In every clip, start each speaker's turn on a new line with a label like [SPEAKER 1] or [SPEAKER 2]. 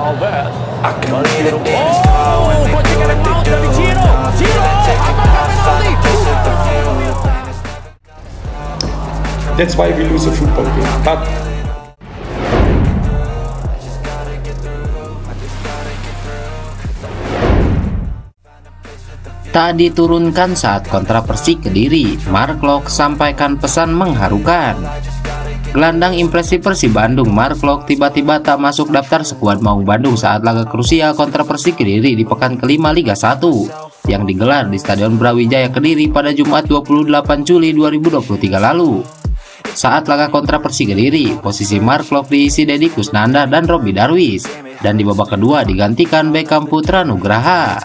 [SPEAKER 1] Alves. Oh, bocingan yang maut dari. Ciro, apakah penalti?
[SPEAKER 2] That's why we lose a football game. But
[SPEAKER 3] Tak diturunkan saat kontra Persik Kediri, Mark Lok sampaikan pesan mengharukan. Gelandang impresi Persib Bandung, Mark Lok tiba-tiba tak masuk daftar skuad Maung Bandung saat laga krusial kontra Persik Kediri di pekan kelima Liga 1 yang digelar di Stadion Brawijaya Kediri pada Jumat 28 Juli 2023 lalu. Saat laga kontra Persik Kediri, posisi Mark Lok diisi Deddy Kusnanda dan Robby Darwis, dan di babak kedua digantikan Beckham Putra Nugraha.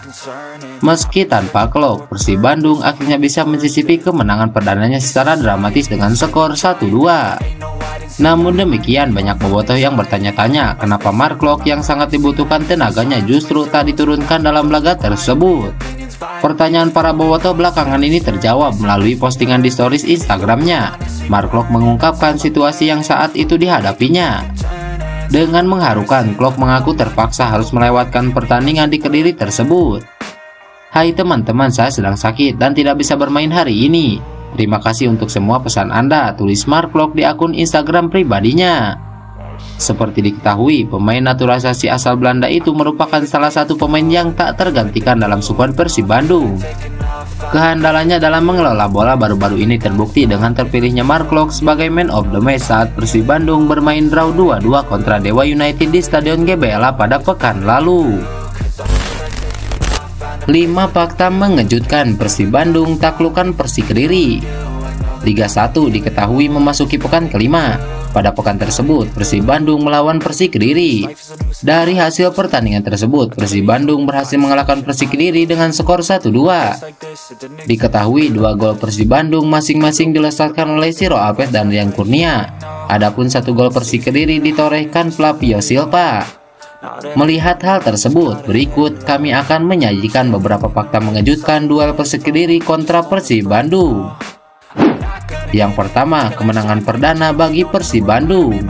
[SPEAKER 3] Meski tanpa klub, Persib Bandung akhirnya bisa mencicipi kemenangan perdananya secara dramatis dengan skor 1-2. Namun demikian banyak bobotoh yang bertanya-tanya kenapa Mark Lok yang sangat dibutuhkan tenaganya justru tak diturunkan dalam laga tersebut. Pertanyaan para bobotoh belakangan ini terjawab melalui postingan di stories Instagramnya. Mark Lok mengungkapkan situasi yang saat itu dihadapinya. Dengan mengharukan, Klok mengaku terpaksa harus melewatkan pertandingan di Kediri tersebut. Hai teman-teman, saya sedang sakit dan tidak bisa bermain hari ini. Terima kasih untuk semua pesan Anda, tulis Mark Klok di akun Instagram pribadinya. Seperti diketahui, pemain naturalisasi asal Belanda itu merupakan salah satu pemain yang tak tergantikan dalam skuad Persib Bandung. Kehandalannya dalam mengelola bola baru-baru ini terbukti dengan terpilihnya Mark Lok sebagai man of the match saat Persib Bandung bermain draw 2-2 kontra Dewa United di Stadion GBLA pada pekan lalu. 5 fakta mengejutkan Persib Bandung taklukan Persik Kediri. Liga 1 diketahui memasuki pekan kelima. Pada pekan tersebut, Persib Bandung melawan Persik Kediri. Dari hasil pertandingan tersebut, Persib Bandung berhasil mengalahkan Persik Kediri dengan skor 1-2. Diketahui dua gol Persib Bandung masing-masing dilesatkan oleh Siro Apes dan Rian Kurnia. Adapun satu gol Persik Kediri ditorehkan Flavio Silva. Melihat hal tersebut, berikut kami akan menyajikan beberapa fakta mengejutkan duel Persik Kediri kontra Persib Bandung. Yang pertama, kemenangan perdana bagi Persib Bandung.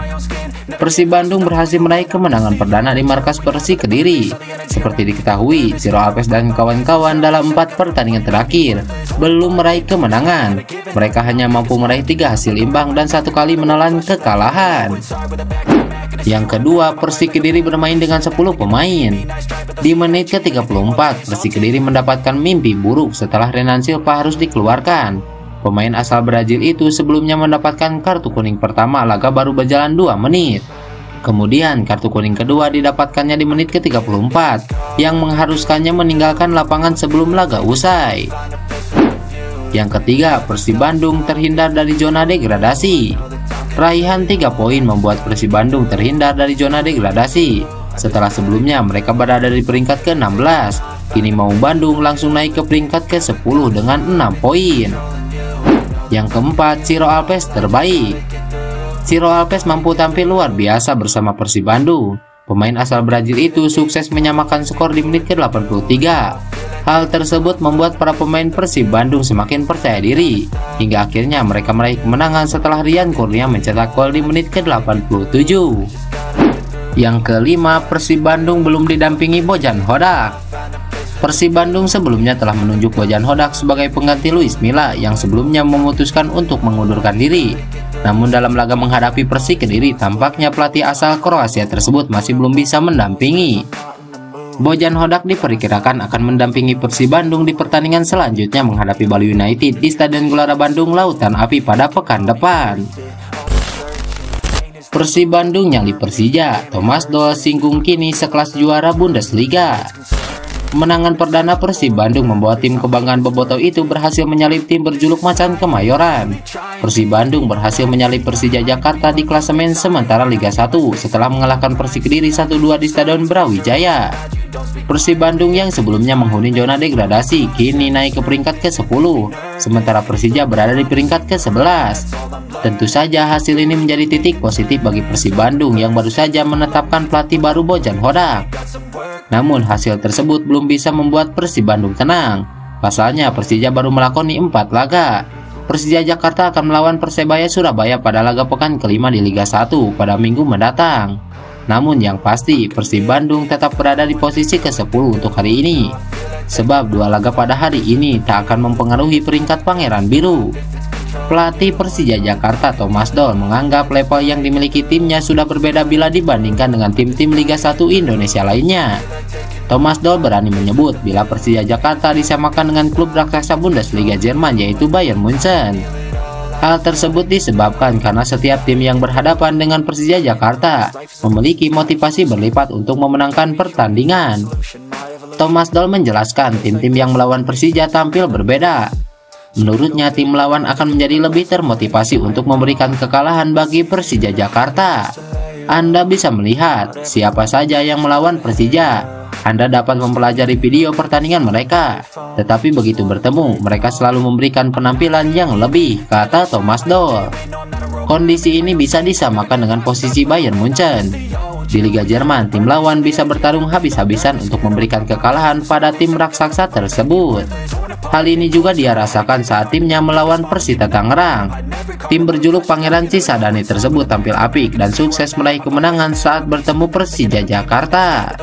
[SPEAKER 3] Persib Bandung berhasil meraih kemenangan perdana di markas Persik Kediri. Seperti diketahui, Siro Alves dan kawan-kawan dalam empat pertandingan terakhir belum meraih kemenangan. Mereka hanya mampu meraih tiga hasil imbang dan satu kali menelan kekalahan. Yang kedua, Persik Kediri bermain dengan 10 pemain. Di menit ke-34, Persik Kediri mendapatkan mimpi buruk setelah Renan Silva harus dikeluarkan. Pemain asal Brazil itu sebelumnya mendapatkan kartu kuning pertama laga baru berjalan 2 menit. Kemudian kartu kuning kedua didapatkannya di menit ke-34 yang mengharuskannya meninggalkan lapangan sebelum laga usai. Yang ketiga, Persib Bandung terhindar dari zona degradasi. Raihan 3 poin membuat Persib Bandung terhindar dari zona degradasi. Setelah sebelumnya mereka berada di peringkat ke-16, kini Maung Bandung langsung naik ke peringkat ke-10 dengan 6 poin. Yang keempat, Ciro Alves terbaik. Ciro Alves mampu tampil luar biasa bersama Persib Bandung. Pemain asal Brazil itu sukses menyamakan skor di menit ke-83. Hal tersebut membuat para pemain Persib Bandung semakin percaya diri, hingga akhirnya mereka meraih kemenangan setelah Rian Kurnia mencetak gol di menit ke-87. Yang kelima, Persib Bandung belum didampingi Bojan Hodak. Persib Bandung sebelumnya telah menunjuk Bojan Hodak sebagai pengganti Luis Milla yang sebelumnya memutuskan untuk mengundurkan diri. Namun dalam laga menghadapi Persik Kediri tampaknya pelatih asal Kroasia tersebut masih belum bisa mendampingi. Bojan Hodak diperkirakan akan mendampingi Persib Bandung di pertandingan selanjutnya menghadapi Bali United di Stadion Gelora Bandung Lautan Api pada pekan depan. Persib Bandung nyali Persija, Thomas Doll singgung kini sekelas juara Bundesliga. Kemenangan perdana Persib Bandung membawa tim kebanggaan Boboto itu berhasil menyalip tim berjuluk Macan Kemayoran. Persib Bandung berhasil menyalip Persija Jakarta di klasemen sementara Liga 1 setelah mengalahkan Persik Kediri 1-2 di Stadion Brawijaya. Persib Bandung yang sebelumnya menghuni zona degradasi kini naik ke peringkat ke-10, sementara Persija berada di peringkat ke-11. Tentu saja hasil ini menjadi titik positif bagi Persib Bandung yang baru saja menetapkan pelatih baru Bojan Hodak. Namun hasil tersebut belum bisa membuat Persib Bandung tenang. Pasalnya Persija baru melakoni 4 laga. Persija Jakarta akan melawan Persebaya Surabaya pada laga pekan kelima di Liga 1 pada minggu mendatang. Namun yang pasti Persib Bandung tetap berada di posisi ke-10 untuk hari ini. Sebab dua laga pada hari ini tak akan mempengaruhi peringkat Pangeran Biru. Pelatih Persija Jakarta Thomas Doll menganggap level yang dimiliki timnya sudah berbeda bila dibandingkan dengan tim-tim Liga 1 Indonesia lainnya. Thomas Doll berani menyebut bila Persija Jakarta disamakan dengan klub raksasa Bundesliga Jerman yaitu Bayern Munchen. Hal tersebut disebabkan karena setiap tim yang berhadapan dengan Persija Jakarta memiliki motivasi berlipat untuk memenangkan pertandingan. Thomas Doll menjelaskan tim-tim yang melawan Persija tampil berbeda. Menurutnya tim melawan akan menjadi lebih termotivasi untuk memberikan kekalahan bagi Persija Jakarta. Anda bisa melihat siapa saja yang melawan Persija anda dapat mempelajari video pertandingan mereka. Tetapi begitu bertemu, mereka selalu memberikan penampilan yang lebih, kata Thomas Doll. Kondisi ini bisa disamakan dengan posisi Bayern Munchen. Di Liga Jerman, tim lawan bisa bertarung habis-habisan untuk memberikan kekalahan pada tim raksasa tersebut. Hal ini juga dia rasakan saat timnya melawan Persita Tangerang. Tim berjuluk Pangeran Cisadane tersebut tampil apik dan sukses meraih kemenangan saat bertemu Persija Jakarta.